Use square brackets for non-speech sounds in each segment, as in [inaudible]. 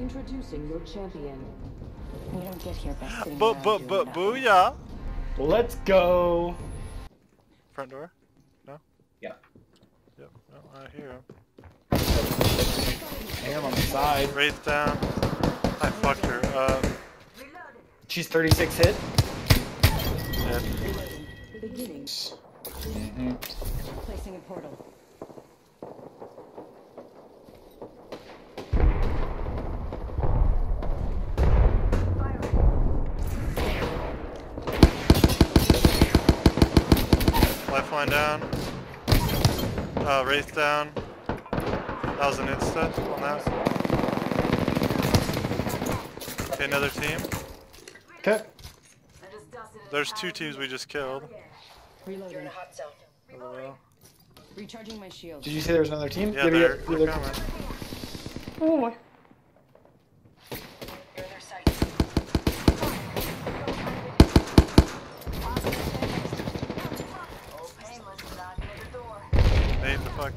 Introducing your champion. We don't get here by [gasps] sitting But but but nothing. booyah! Let's go. Front door? No? Yeah. Yep. No, I hear him. Damn, on the side. Wraith down. I fucked her. Uh, She's 36 hit. dead. Beginning. Mm-hmm. Placing a portal. Lifeline down. Uh, Wraith down. That was an insta on that. Okay, another team. Okay. There's two teams we just killed. Reloading. Oh, well. Recharging my shield. Did you say there was another team? Yeah, Yeah, they're, yeah, they're yeah, coming. Oh, boy.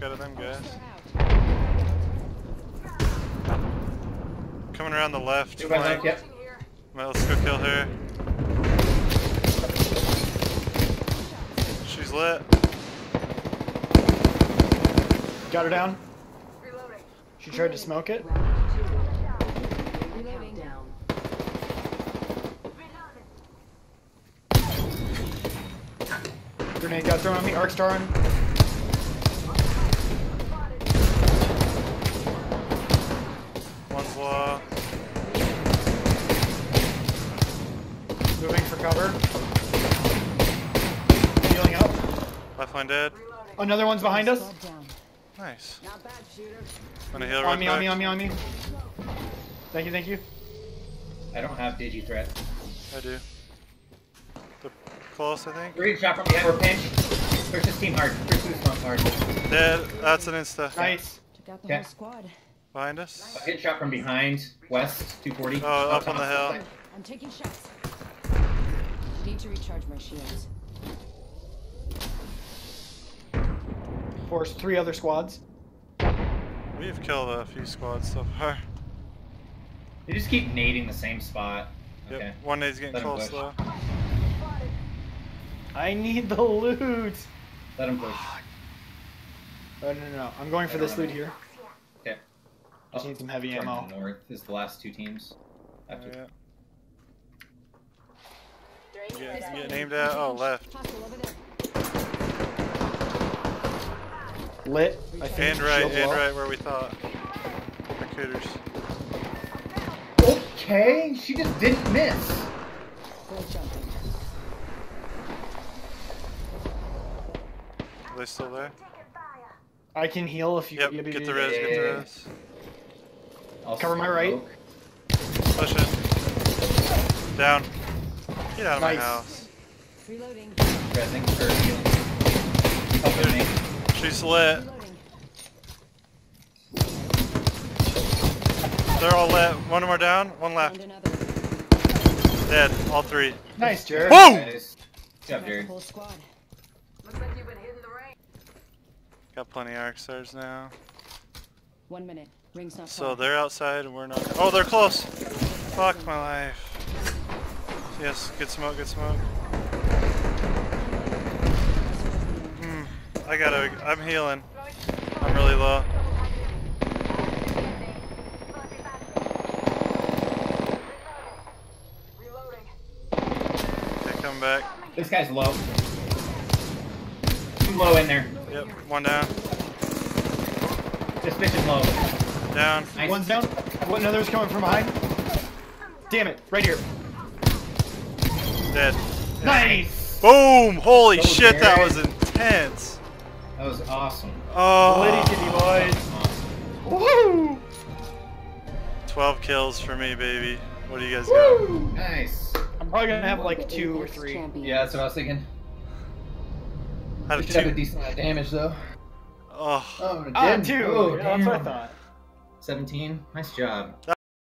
Out of them guys. Coming around the left. Two by left, yep. Well, let's go kill her. She's lit. Got her down. She tried to smoke it. Grenade got thrown on me. Arc star on. Moving for cover. Healing up. Lifeline dead. Another one's behind us. Nice. Not bad, shooter. Wanna heal On right me, on me, on me, on me. Thank you, thank you. I don't have digi threat. I do. They're close, I think. Three shot from behind. We're pinched. Push this team hard. Push this smoke hard. Dead. That's an insta. Nice. Took out the Okay. whole squad. Behind us. A hit shot from behind. West. 240. Oh, up on the hill. I'm taking shots. Need to recharge my shields. Force three other squads. We've killed a few squads so far. They just keep nading the same spot. Yep. Okay. One nade's getting Let 'em close though. I need the loot. Let him push. Oh, no, no, no. I'm going for this loot here. Okay. Just need some heavy Turn ammo. North is the last two teams. After Yeah. You get, you get aimed at? Oh, left. Hostile over there. Lit. I think. And right, and low. right where we thought. Recruiters. Okay, she just didn't miss. Are they still there? I can heal if you. Yep, get the res, get the Yeah. res. I'll Cover my right. Push it. Down. Get out of my house. Reloading. Resing or healing. Helping me. She's lit. Reloading. They're all lit. One more down, one left. Dead. All three. Nice, Jared. Boom! Nice. Good job, Took Jared. Looks like you've been hitting the range. Got plenty of arc stars now. One minute. Ring's not So far. they're outside and we're not. Oh, they're close. Fuck my life. Yes, good smoke, good smoke. Hmm. I gotta. I'm healing. I'm really low. Okay, come back. This guy's low. Too low in there. Yep, one down. This bitch is low. Down. Nice. One's down. One another's coming from behind. Damn it! Right here. Dead. Nice. Boom! Holy Go, shit, that was intense. That was awesome. Oh. Litty kitty boys. Awesome. Woo! 12 kills for me, baby. What do you guys got? Nice. I'm probably gonna have like two or three. Champion. Yeah, that's what I was thinking. Out We of should have a two. decent amount of damage though. Oh. Oh, damn. two. Oh, Yeah, that's what I thought. 17. Nice job.